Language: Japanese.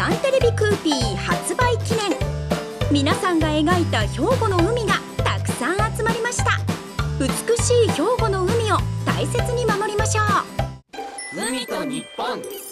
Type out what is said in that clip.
サンテレビクーピー発売記念。皆さんが描いた兵庫の海がたくさん集まりました。美しい兵庫の海を大切に守りましょう。海と日本。